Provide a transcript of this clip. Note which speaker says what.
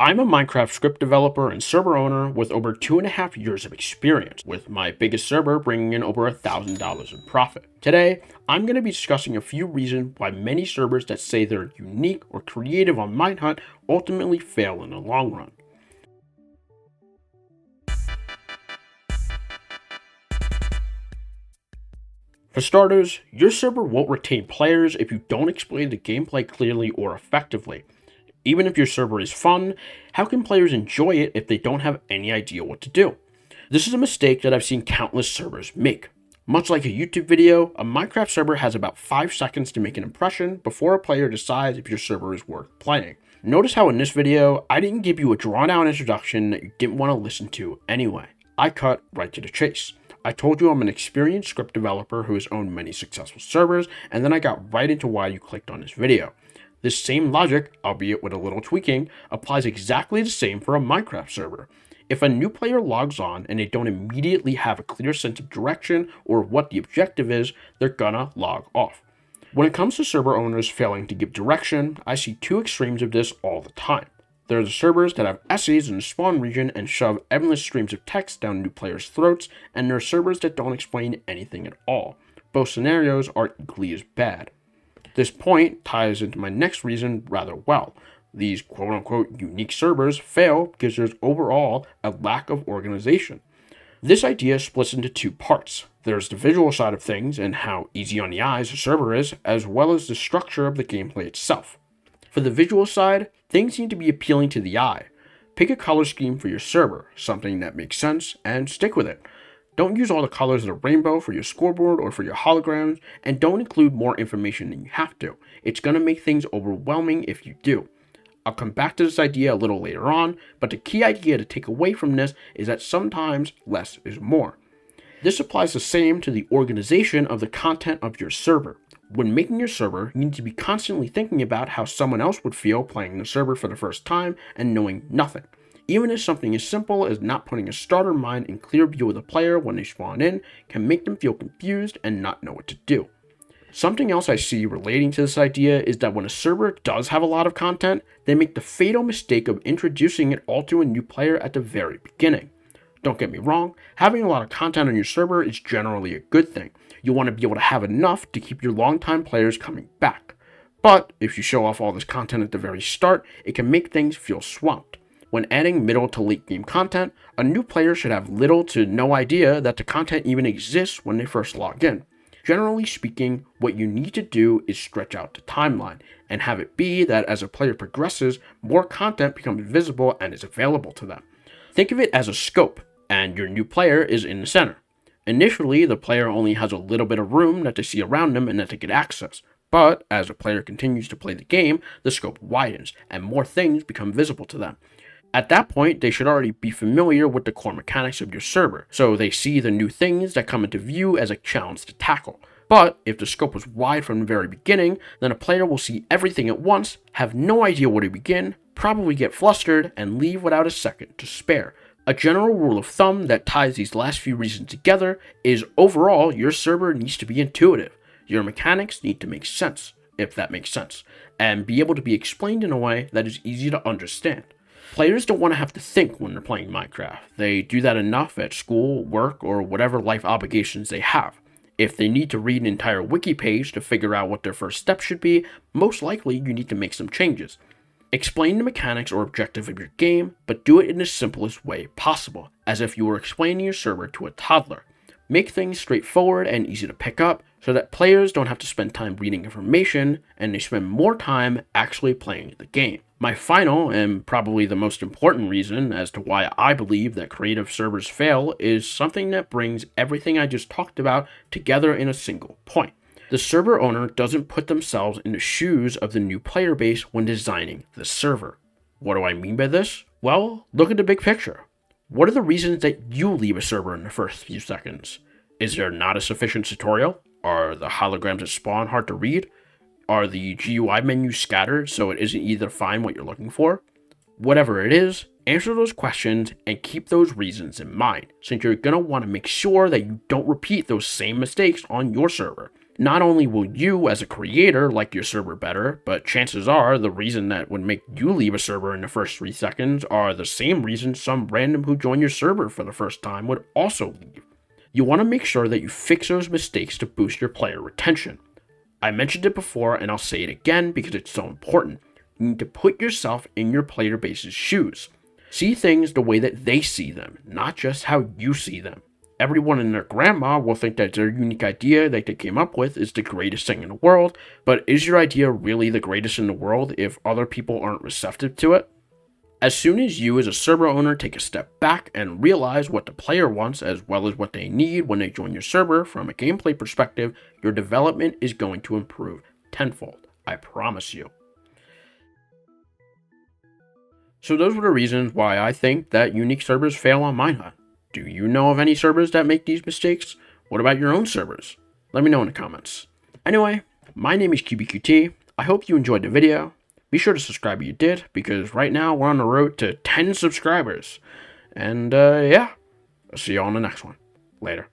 Speaker 1: I'm a Minecraft script developer and server owner with over two and a half years of experience, with my biggest server bringing in over $1,000 in profit. Today, I'm going to be discussing a few reasons why many servers that say they're unique or creative on Minehut ultimately fail in the long run. For starters, your server won't retain players if you don't explain the gameplay clearly or effectively. Even if your server is fun, how can players enjoy it if they don't have any idea what to do? This is a mistake that I've seen countless servers make. Much like a YouTube video, a Minecraft server has about 5 seconds to make an impression before a player decides if your server is worth playing. Notice how in this video, I didn't give you a drawn out introduction that you didn't want to listen to anyway. I cut right to the chase. I told you I'm an experienced script developer who has owned many successful servers, and then I got right into why you clicked on this video. This same logic, albeit with a little tweaking, applies exactly the same for a Minecraft server. If a new player logs on and they don't immediately have a clear sense of direction or what the objective is, they're gonna log off. When it comes to server owners failing to give direction, I see two extremes of this all the time. There are the servers that have essays in the spawn region and shove endless streams of text down new players' throats, and there are servers that don't explain anything at all. Both scenarios are equally as bad. This point ties into my next reason rather well. These quote unquote unique servers fail because there's overall a lack of organization. This idea splits into two parts. There's the visual side of things and how easy on the eyes a server is, as well as the structure of the gameplay itself. For the visual side, things need to be appealing to the eye. Pick a color scheme for your server, something that makes sense, and stick with it. Don't use all the colors of the rainbow for your scoreboard or for your holograms, and don't include more information than you have to. It's going to make things overwhelming if you do. I'll come back to this idea a little later on, but the key idea to take away from this is that sometimes less is more. This applies the same to the organization of the content of your server. When making your server, you need to be constantly thinking about how someone else would feel playing the server for the first time and knowing nothing. Even if something as simple as not putting a starter mine in clear view of the player when they spawn in can make them feel confused and not know what to do. Something else I see relating to this idea is that when a server does have a lot of content, they make the fatal mistake of introducing it all to a new player at the very beginning. Don't get me wrong, having a lot of content on your server is generally a good thing. You want to be able to have enough to keep your longtime players coming back. But if you show off all this content at the very start, it can make things feel swamped. When adding middle to late game content, a new player should have little to no idea that the content even exists when they first log in. Generally speaking, what you need to do is stretch out the timeline and have it be that as a player progresses, more content becomes visible and is available to them. Think of it as a scope, and your new player is in the center. Initially, the player only has a little bit of room that they see around them and that they get access. But as a player continues to play the game, the scope widens and more things become visible to them. At that point, they should already be familiar with the core mechanics of your server, so they see the new things that come into view as a challenge to tackle. But if the scope was wide from the very beginning, then a player will see everything at once, have no idea where to begin, probably get flustered, and leave without a second to spare. A general rule of thumb that ties these last few reasons together is overall, your server needs to be intuitive. Your mechanics need to make sense, if that makes sense, and be able to be explained in a way that is easy to understand. Players don't want to have to think when they're playing Minecraft. They do that enough at school, work, or whatever life obligations they have. If they need to read an entire wiki page to figure out what their first step should be, most likely you need to make some changes. Explain the mechanics or objective of your game, but do it in the simplest way possible, as if you were explaining your server to a toddler. Make things straightforward and easy to pick up so that players don't have to spend time reading information and they spend more time actually playing the game. My final and probably the most important reason as to why I believe that creative servers fail is something that brings everything I just talked about together in a single point. The server owner doesn't put themselves in the shoes of the new player base when designing the server. What do I mean by this? Well, look at the big picture. What are the reasons that you leave a server in the first few seconds? Is there not a sufficient tutorial? Are the holograms that spawn hard to read? Are the GUI menus scattered so it isn't easy to find what you're looking for? Whatever it is, answer those questions and keep those reasons in mind, since you're going to want to make sure that you don't repeat those same mistakes on your server. not only will you, as a creator, like your server better, but chances are the reason that would make you leave a server in the first three seconds are the same reason some random who joined your server for the first time would also leave. You want to make sure that you fix those mistakes to boost your player retention. I mentioned it before and I'll say it again because it's so important. You need to put yourself in your player base's shoes. See things the way that they see them, not just how you see them everyone and their grandma will think that their unique idea that they came up with is the greatest thing in the world, but is your idea really the greatest in the world if other people aren't receptive to it? As soon as you as a server owner take a step back and realize what the player wants as well as what they need when they join your server from a gameplay perspective, your development is going to improve tenfold. I promise you. So those were the reasons why I think that unique servers fail on Minehut. Do you know of any servers that make these mistakes? What about your own servers? Let me know in the comments. Anyway, my name is QBQT. I hope you enjoyed the video. Be sure to subscribe if you did, because right now we're on the road to 10 subscribers. And uh, yeah, I'll see you on the next one. Later.